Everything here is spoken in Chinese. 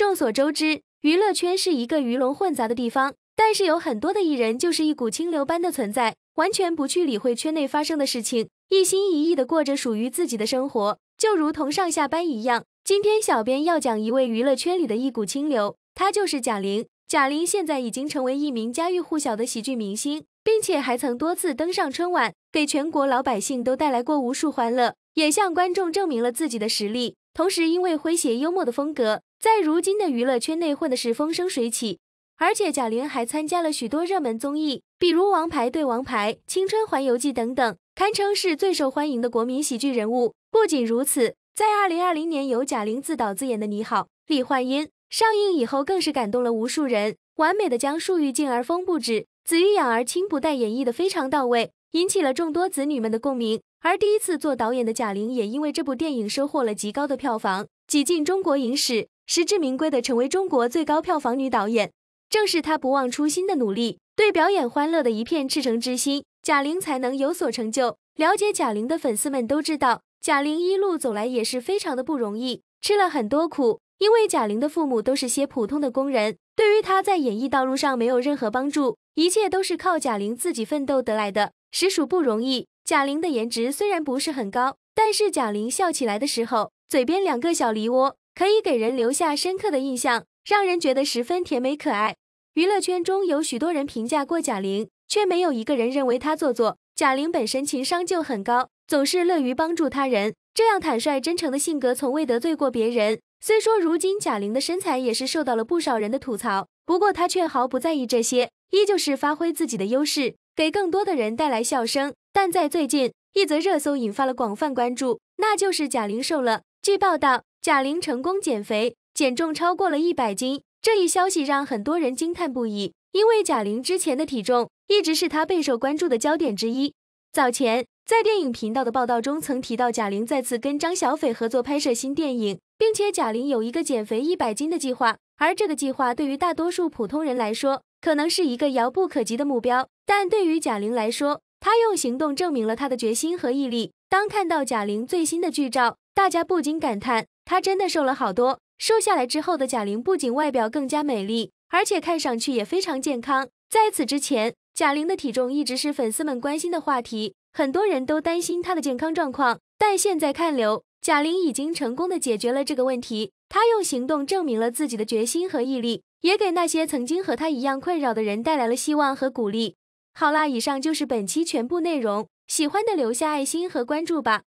众所周知，娱乐圈是一个鱼龙混杂的地方，但是有很多的艺人就是一股清流般的存在，完全不去理会圈内发生的事情，一心一意的过着属于自己的生活，就如同上下班一样。今天小编要讲一位娱乐圈里的一股清流，她就是贾玲。贾玲现在已经成为一名家喻户晓的喜剧明星，并且还曾多次登上春晚，给全国老百姓都带来过无数欢乐，也向观众证明了自己的实力。同时，因为诙谐幽默的风格。在如今的娱乐圈内混的是风生水起，而且贾玲还参加了许多热门综艺，比如《王牌对王牌》《青春环游记》等等，堪称是最受欢迎的国民喜剧人物。不仅如此，在二零二零年由贾玲自导自演的《你好，李焕英》上映以后，更是感动了无数人，完美的将树欲静而风不止，子欲养而亲不待演绎的非常到位，引起了众多子女们的共鸣。而第一次做导演的贾玲，也因为这部电影收获了极高的票房，挤进中国影史。实至名归的成为中国最高票房女导演，正是她不忘初心的努力，对表演欢乐的一片赤诚之心，贾玲才能有所成就。了解贾玲的粉丝们都知道，贾玲一路走来也是非常的不容易，吃了很多苦。因为贾玲的父母都是些普通的工人，对于她在演艺道路上没有任何帮助，一切都是靠贾玲自己奋斗得来的，实属不容易。贾玲的颜值虽然不是很高，但是贾玲笑起来的时候，嘴边两个小梨窝。可以给人留下深刻的印象，让人觉得十分甜美可爱。娱乐圈中有许多人评价过贾玲，却没有一个人认为她做作。贾玲本身情商就很高，总是乐于帮助他人，这样坦率真诚的性格从未得罪过别人。虽说如今贾玲的身材也是受到了不少人的吐槽，不过她却毫不在意这些，依旧是发挥自己的优势，给更多的人带来笑声。但在最近，一则热搜引发了广泛关注，那就是贾玲瘦了。据报道。贾玲成功减肥，减重超过了一百斤，这一消息让很多人惊叹不已。因为贾玲之前的体重一直是她备受关注的焦点之一。早前在电影频道的报道中曾提到，贾玲再次跟张小斐合作拍摄新电影，并且贾玲有一个减肥一百斤的计划。而这个计划对于大多数普通人来说，可能是一个遥不可及的目标，但对于贾玲来说，她用行动证明了她的决心和毅力。当看到贾玲最新的剧照，大家不禁感叹。她真的瘦了好多，瘦下来之后的贾玲不仅外表更加美丽，而且看上去也非常健康。在此之前，贾玲的体重一直是粉丝们关心的话题，很多人都担心她的健康状况。但现在看刘，贾玲已经成功的解决了这个问题。她用行动证明了自己的决心和毅力，也给那些曾经和她一样困扰的人带来了希望和鼓励。好啦，以上就是本期全部内容，喜欢的留下爱心和关注吧。